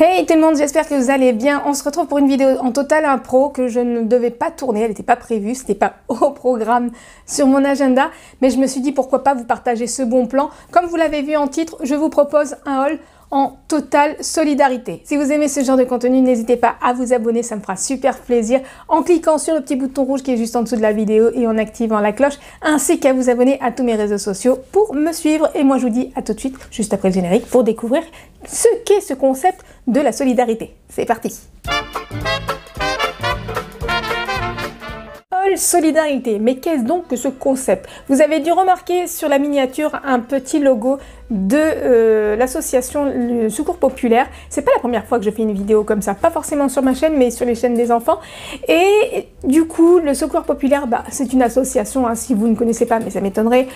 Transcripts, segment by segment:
Hey tout le monde, j'espère que vous allez bien. On se retrouve pour une vidéo en totale impro que je ne devais pas tourner, elle n'était pas prévue, c'était pas au programme sur mon agenda, mais je me suis dit pourquoi pas vous partager ce bon plan. Comme vous l'avez vu en titre, je vous propose un haul en totale solidarité. Si vous aimez ce genre de contenu, n'hésitez pas à vous abonner, ça me fera super plaisir en cliquant sur le petit bouton rouge qui est juste en dessous de la vidéo et en activant la cloche, ainsi qu'à vous abonner à tous mes réseaux sociaux pour me suivre. Et moi je vous dis à tout de suite, juste après le générique, pour découvrir ce qu'est ce concept de la solidarité. C'est parti solidarité. Mais qu'est-ce donc que ce concept? Vous avez dû remarquer sur la miniature un petit logo de euh, l'association Secours Populaire. C'est pas la première fois que je fais une vidéo comme ça, pas forcément sur ma chaîne, mais sur les chaînes des enfants. Et du coup, le Secours Populaire, bah, c'est une association, hein, si vous ne connaissez pas, mais ça m'étonnerait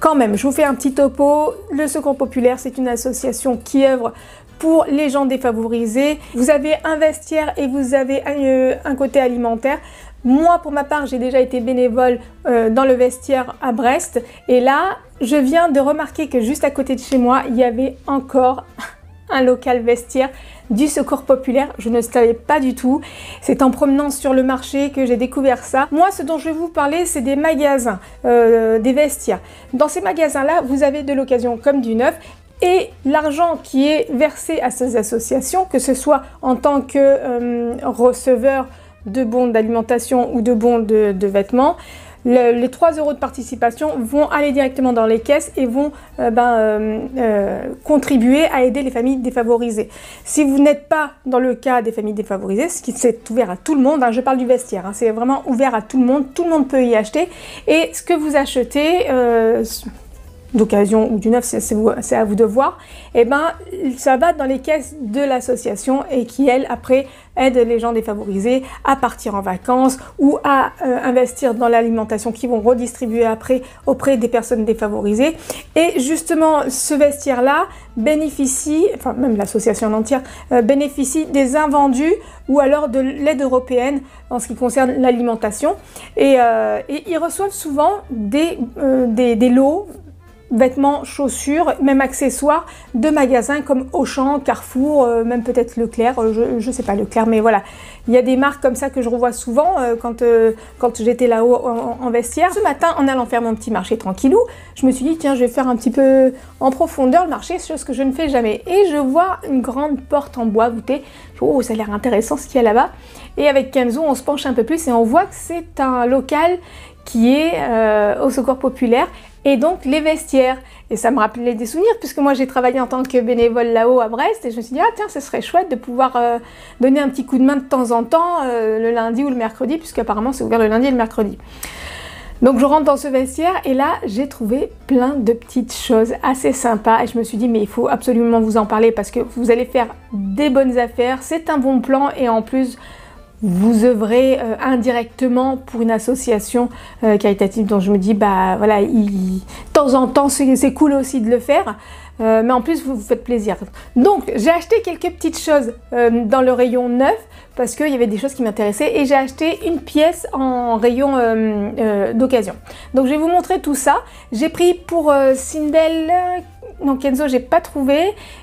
quand même. Je vous fais un petit topo. Le Secours Populaire, c'est une association qui œuvre pour les gens défavorisés. Vous avez un vestiaire et vous avez un euh, côté alimentaire. Moi, pour ma part, j'ai déjà été bénévole euh, dans le vestiaire à Brest. Et là, je viens de remarquer que juste à côté de chez moi, il y avait encore un local vestiaire du secours populaire. Je ne savais pas du tout. C'est en promenant sur le marché que j'ai découvert ça. Moi, ce dont je vais vous parler, c'est des magasins, euh, des vestiaires. Dans ces magasins-là, vous avez de l'occasion comme du neuf et l'argent qui est versé à ces associations, que ce soit en tant que euh, receveur de bons d'alimentation ou de bons de, vêtements, les 3 euros de participation vont aller directement dans les caisses et vont euh, ben, euh, euh, contribuer à aider les familles défavorisées. Si vous n'êtes pas dans le cas des familles défavorisées, ce qui c'est ouvert à tout le monde, hein, je parle du vestiaire, hein, c'est vraiment ouvert à tout le monde, tout le monde peut y acheter et ce que vous achetez d'occasion ou du neuf, c'est à vous de voir, eh ben ça va dans les caisses de l'association et qui, elle, après, aide les gens défavorisés à partir en vacances ou à euh, investir dans l'alimentation qui vont redistribuer après auprès des personnes défavorisées. Et justement, ce vestiaire-là bénéficie, enfin même l'association entière, euh, bénéficie des invendus ou alors de l'aide européenne en ce qui concerne l'alimentation. Et, euh, ils reçoivent souvent des, des lots vêtements, chaussures, même accessoires de magasins comme Auchan, Carrefour, euh, même peut-être Leclerc, euh, je, ne sais pas Leclerc, mais voilà. Il y a des marques comme ça que je revois souvent euh, quand, j'étais là-haut en, vestiaire. Ce matin, en allant faire mon petit marché tranquillou, je me suis dit, tiens, je vais faire un petit peu en profondeur le marché, chose que je ne fais jamais. Et je vois une grande porte en bois voûtée. Oh, ça a l'air intéressant ce qu'il y a là-bas. Et avec Kenzo, on se penche un peu plus et on voit que c'est un local qui est au secours populaire et donc les vestiaires. Et ça me rappelait des souvenirs puisque moi j'ai travaillé en tant que bénévole là-haut à Brest et je me suis dit ah tiens ce serait chouette de pouvoir euh, donner un petit coup de main de temps en temps euh, le lundi ou le mercredi puisque apparemment c'est ouvert le lundi et le mercredi. Donc je rentre dans ce vestiaire et là j'ai trouvé plein de petites choses assez sympas et je me suis dit mais il faut absolument vous en parler parce que vous allez faire des bonnes affaires, c'est un bon plan et en plus vous œuvrez euh, indirectement pour une association euh, caritative dont je me dis bah voilà de temps en temps c'est cool aussi de le faire euh, mais en plus vous vous faites plaisir. Donc j'ai acheté quelques petites choses dans le rayon neuf parce qu'il y avait des choses qui m'intéressaient et j'ai acheté une pièce en rayon d'occasion. Donc je vais vous montrer tout ça. J'ai pris pour Sindel non Kenzo j'ai pas trouvé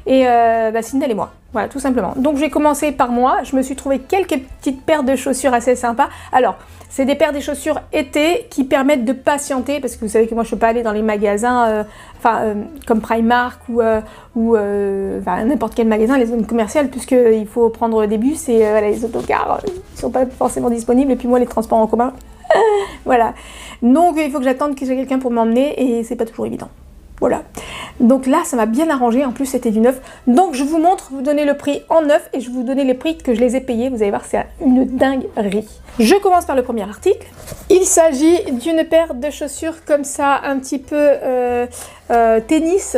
et bah, Sindel et moi voilà, tout simplement. Donc j'ai commencé par moi, je me suis trouvé quelques petites paires de chaussures assez sympas. Alors, c'est des paires de chaussures été qui permettent de patienter, parce que vous savez que moi je ne peux pas aller dans les magasins, euh, enfin euh, comme Primark ou, euh, n'importe quel magasin, les zones commerciales, puisqu'il faut prendre des bus et les autocars ne sont pas forcément disponibles, et puis moi les transports en commun, voilà. Donc il faut que j'attende que j'ai quelqu'un pour m'emmener, et c'est pas toujours évident. Voilà. Donc là, ça m'a bien arrangé. En plus, c'était du neuf. Donc je vous montre, vous donnez le prix en neuf et je vous donner les prix que je les ai payés. Vous allez voir, c'est une dinguerie. Je commence par le premier article. Il s'agit d'une paire de chaussures comme ça, un petit peu euh, euh, tennis.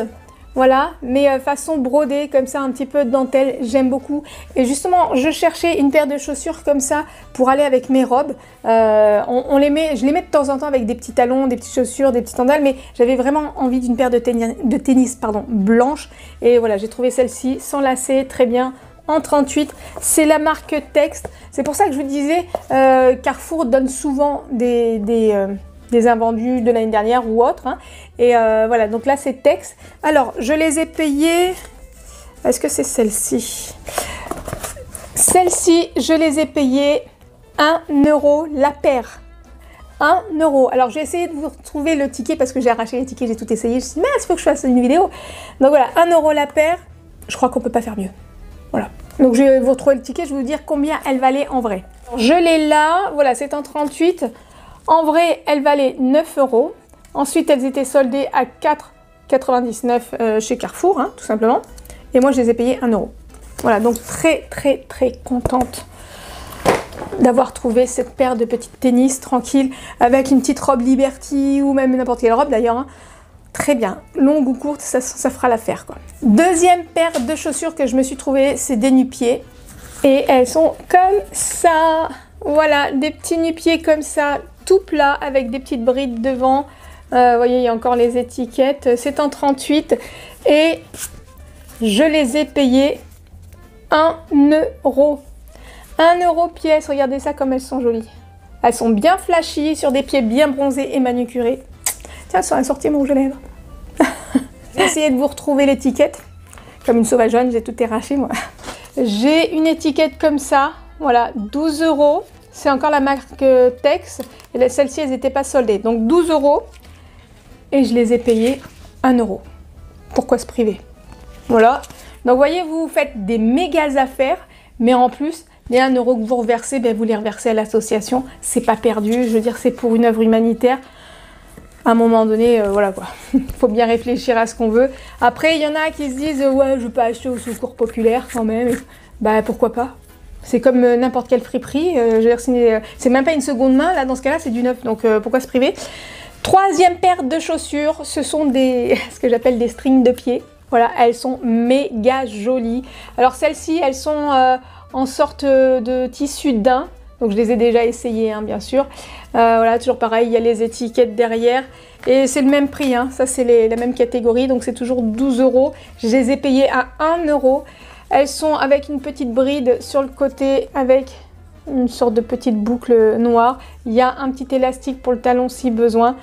Voilà, mais euh, façon brodée, comme ça, un petit peu de dentelle, j'aime beaucoup. Et justement, je cherchais une paire de chaussures comme ça pour aller avec mes robes. Euh, on, les met, je les mets de temps en temps avec des petits talons, des petites chaussures, des petites sandales, mais j'avais vraiment envie d'une paire de tennis, blanche. Et voilà, j'ai trouvé celle-ci sans lacets, très bien, en 38. C'est la marque Text. C'est pour ça que je vous disais, euh, Carrefour donne souvent des invendus de l'année dernière ou autre. Hein. Et euh, voilà, donc là c'est Tex. Alors, je les ai payés. Est-ce que c'est celle-ci? Celles-ci, je les ai payées 1 euro la paire. 1 euro. Alors j'ai essayé de vous retrouver le ticket parce que j'ai arraché les tickets, j'ai tout essayé. Je me suis dit, mais il faut que je fasse une vidéo. Donc voilà, 1 euro la paire. Je crois qu'on peut pas faire mieux. Voilà. Donc je vais vous retrouver le ticket, je vais vous dire combien elle valait en vrai. Je l'ai là, voilà, c'est en 38. En vrai, elle valait 9 euros. Ensuite, elles étaient soldées à 4,99 euh, chez Carrefour, hein, tout simplement. Et moi, je les ai payées 1 euro. Voilà, donc très, très, très contente d'avoir trouvé cette paire de petites tennis tranquille avec une petite robe Liberty ou même n'importe quelle robe d'ailleurs. Hein. Très bien, longue ou courte, ça, fera l'affaire. Deuxième paire de chaussures que je me suis trouvée, c'est des nu-pieds. Et elles sont comme ça. Voilà, des petits nu-pieds comme ça, tout plat avec des petites brides devant. Euh, vous voyez, il y a encore les étiquettes. C'est en 38 et je les ai payés 1 euro. 1 euro pièce, regardez ça comme elles sont jolies. Elles sont bien flashy, sur des pieds bien bronzés et manucurés. Tiens, elles sont assorties mon rouge à lèvres. essayé de vous retrouver l'étiquette. Comme une sauvageonne, j'ai tout arraché moi. J'ai une étiquette comme ça, voilà, 12 euros. C'est encore la marque euh, Tex. Celles-ci, elles n'étaient pas soldées. Donc 12 euros. Et je les ai payées 1 euro. Pourquoi se priver? Voilà. Donc voyez, vous faites des méga affaires. Mais en plus, les 1 euro que vous reversez, ben, vous les reversez à l'association. C'est pas perdu. Je veux dire, c'est pour une œuvre humanitaire. À un moment donné, euh, voilà quoi. Il faut bien réfléchir à ce qu'on veut. Après, il y en a qui se disent Ouais, je peux acheter au secours populaire quand même. Bah pourquoi pas? C'est comme euh, n'importe quel friperie. Euh, c'est même pas une seconde main. Là, dans ce cas-là, c'est du neuf. Donc, pourquoi se priver? Troisième paire de chaussures, ce sont des, ce que j'appelle des strings de pied. Voilà, elles sont méga jolies. Alors, celles-ci, elles sont en sorte de tissu daim. Donc je les ai déjà essayées, hein, bien sûr. Euh, voilà, toujours pareil, il y a les étiquettes derrière. Et c'est le même prix, hein. ça c'est la même catégorie, donc c'est toujours 12 euros. Je les ai payées à 1 euro. Elles sont avec une petite bride sur le côté, avec une sorte de petite boucle noire. Il y a un petit élastique pour le talon si besoin.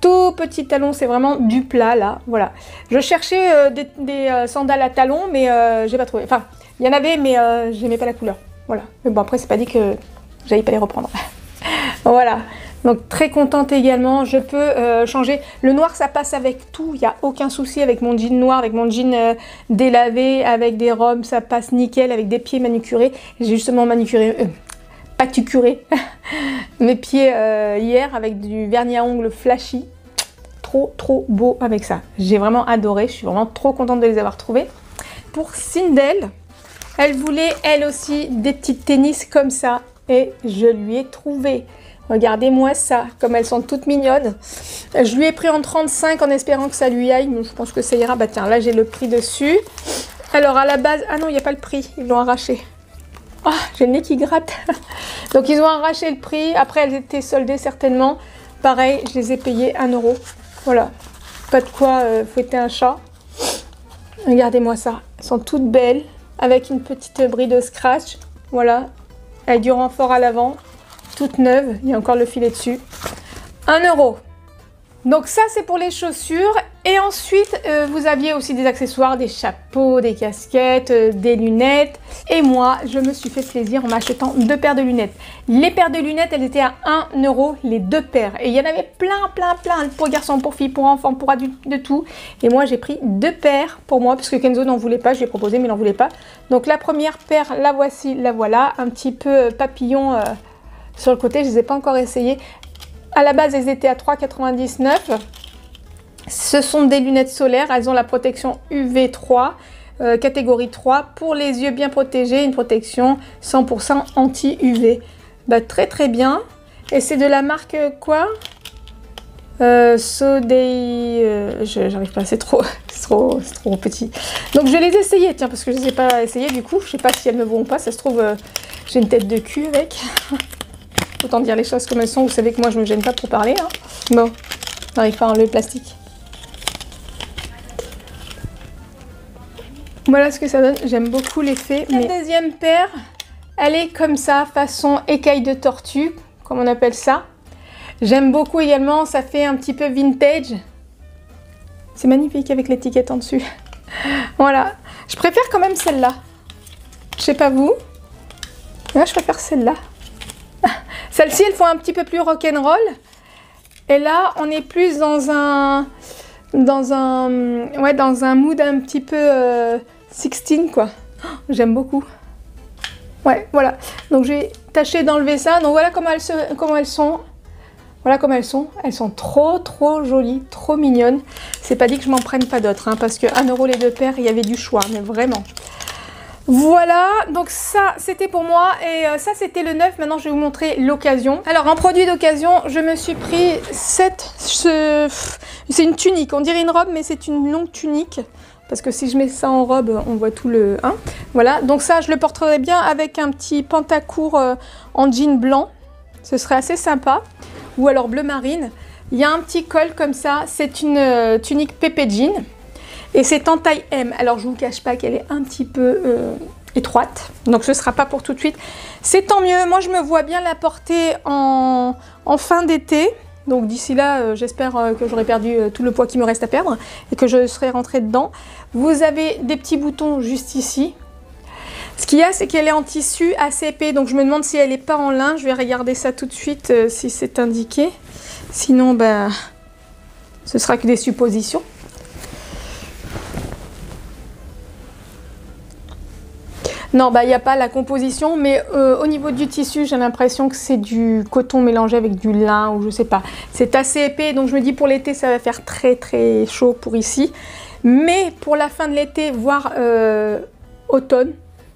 Tout petit talon, c'est vraiment du plat là, voilà. Je cherchais euh, des, euh, sandales à talons, mais j'ai pas trouvé. Enfin, il y en avait, mais j'aimais pas la couleur. Voilà. Mais bon, après, c'est pas dit que j'aille pas les reprendre. voilà. Donc très contente également, je peux euh, changer. Le noir ça passe avec tout, il n'y a aucun souci avec mon jean noir, avec mon jean euh, délavé, avec des robes, ça passe nickel, avec des pieds manucurés. J'ai justement manucuré, euh, patucuré mes pieds hier avec du vernis à ongles flashy. Trop trop beau avec ça. J'ai vraiment adoré, je suis vraiment trop contente de les avoir trouvés. Pour Sindel, elle voulait, elle aussi, des petites tennis comme ça. Et je lui ai trouvé. Regardez-moi ça, comme elles sont toutes mignonnes. Je lui ai pris en 35 en espérant que ça lui aille. Mais je pense que ça ira. Bah tiens, là j'ai le prix dessus. Alors à la base... Ah non, il n'y a pas le prix. Ils l'ont arraché. Ah, j'ai le nez qui gratte. Donc ils ont arraché le prix. Après, elles étaient soldées certainement. Pareil, je les ai payées 1 euro. Voilà. Pas de quoi euh, fouetter un chat. Regardez-moi ça. Elles sont toutes belles avec une petite bride de scratch. Voilà, avec du renfort à l'avant, toute neuve, il y a encore le filet dessus. 1 euro. Donc ça c'est pour les chaussures et ensuite euh, vous aviez aussi des accessoires, des chapeaux, des casquettes, euh, des lunettes et moi je me suis fait plaisir en m'achetant deux paires de lunettes. Les paires de lunettes elles étaient à 1 euro les deux paires et il y en avait plein plein plein pour garçons, pour filles, pour enfants, pour adultes, de tout et moi j'ai pris deux paires pour moi parce que Kenzo n'en voulait pas, je lui ai proposé mais il n'en voulait pas. Donc la première paire la voici, la voilà, un petit peu euh, papillon sur le côté, je ne les ai pas encore essayées. À la base, elles étaient à 3,99. Ce sont des lunettes solaires. Elles ont la protection UV3, euh, catégorie 3, pour les yeux bien protégés, une protection 100% anti-UV. Bah, très très bien. Et c'est de la marque euh, quoi? Euh, Sodei, euh, j'arrive pas, c'est trop, trop, trop petit. Donc je les ai essayées, tiens, parce que je ne les ai pas essayées du coup. Je sais pas si elles me vont pas. Ça se trouve, j'ai une tête de cul avec. Autant dire les choses comme elles sont. Vous savez que moi, je me gêne pas pour parler. Hein. Bon, n'arrive pas à enlever le plastique. Voilà ce que ça donne. J'aime beaucoup l'effet. La deuxième paire, elle est comme ça, façon écaille de tortue, comme on appelle ça. J'aime beaucoup également, ça fait un petit peu vintage. C'est magnifique avec l'étiquette en dessus. voilà. Je préfère quand même celle-là. Je sais pas vous. Moi, je préfère celle-là. Celles-ci, elles font un petit peu plus rock'n'roll. Et là, on est plus dans un, dans un, ouais, dans un mood un petit peu 16, euh, quoi. J'aime beaucoup. Ouais, voilà. Donc j'ai tâché d'enlever ça. Donc voilà comment elles, sont. Voilà comment elles sont. Elles sont trop, trop jolies, trop mignonnes. C'est pas dit que je m'en prenne pas d'autres, hein, parce que 1 euro les deux paires, il y avait du choix, mais vraiment. Voilà, donc ça c'était pour moi et euh, ça c'était le neuf. Maintenant je vais vous montrer l'occasion. Alors en produit d'occasion, je me suis pris cette, c'est une tunique. On dirait une robe mais c'est une longue tunique parce que si je mets ça en robe, on voit tout le... Hein voilà, donc ça je le porterai bien avec un petit pantacourt euh, en jean blanc. Ce serait assez sympa. Ou alors bleu marine. Il y a un petit col comme ça, c'est une euh, tunique pépé jean. Et c'est en taille M. Alors, je ne vous cache pas qu'elle est un petit peu euh, étroite. Donc, ce ne sera pas pour tout de suite. C'est tant mieux. Moi, je me vois bien la porter en, fin d'été. Donc d'ici là, euh, j'espère euh, que j'aurai perdu tout le poids qui me reste à perdre et que je serai rentrée dedans. Vous avez des petits boutons juste ici. Ce qu'il y a, c'est qu'elle est en tissu assez épais, donc je me demande si elle n'est pas en lin. Je vais regarder ça tout de suite si c'est indiqué. Sinon, ben, ce sera que des suppositions. Non, bah il n'y a pas la composition, mais euh, au niveau du tissu, j'ai l'impression que c'est du coton mélangé avec du lin ou je sais pas. C'est assez épais, donc je me dis pour l'été, ça va faire très très chaud pour ici. Mais pour la fin de l'été, voire euh, automne,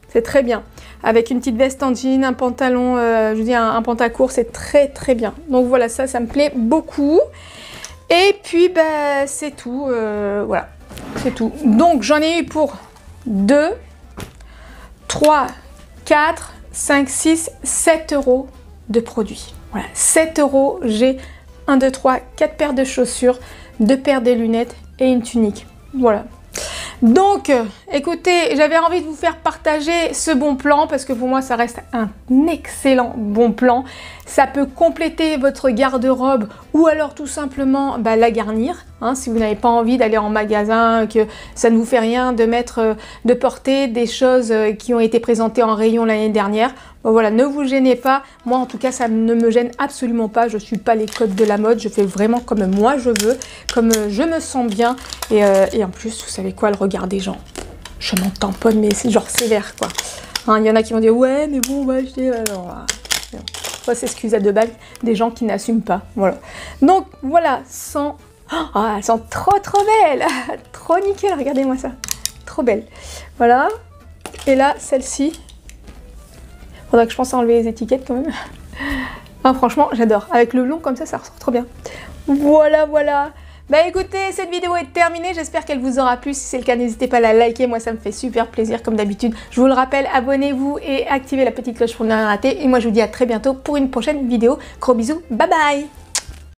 c'est très bien. Avec une petite veste en jean, un pantalon, euh, je dis un, un pantacourt, c'est très très bien. Donc voilà, ça, ça me plaît beaucoup. Et puis, bah, c'est tout. voilà, c'est tout. Donc j'en ai eu pour deux 3, 4, 5, 6, 7 euros de produits. Voilà, 7 euros, j'ai 1, 2, 3, 4 paires de chaussures, 2 paires de lunettes et une tunique. Voilà, donc, écoutez, j'avais envie de vous faire partager ce bon plan parce que pour moi, ça reste un excellent bon plan. Ça peut compléter votre garde-robe ou alors tout simplement bah, la garnir. Hein, si vous n'avez pas envie d'aller en magasin, que ça ne vous fait rien de mettre, euh, de porter des choses euh, qui ont été présentées en rayon l'année dernière. Voilà, ne vous gênez pas. Moi, en tout cas, ça ne me gêne absolument pas. Je ne suis pas les codes de la mode. Je fais vraiment comme moi je veux, comme euh, je me sens bien. Et, en plus, vous savez quoi, le regard des gens. Je m'en tamponne, mais c'est genre sévère, quoi. Hein, il y en a qui vont dire, ouais, mais bon, on va acheter... Alors, faut s'excuser à deux balles des gens qui n'assument pas. Voilà. Donc, voilà, sans... Oh, trop, trop belles Trop nickel, regardez-moi ça. Trop belle. Voilà. Et là, celle-ci. Faudra que je pense à enlever les étiquettes quand même. Ah, franchement, j'adore. Avec le long comme ça, ça ressort trop bien. Voilà, voilà. Bah écoutez, cette vidéo est terminée, j'espère qu'elle vous aura plu. Si c'est le cas, n'hésitez pas à la liker, moi ça me fait super plaisir comme d'habitude. Je vous le rappelle, abonnez-vous et activez la petite cloche pour ne rien rater. Et moi je vous dis à très bientôt pour une prochaine vidéo. Gros bisous, bye bye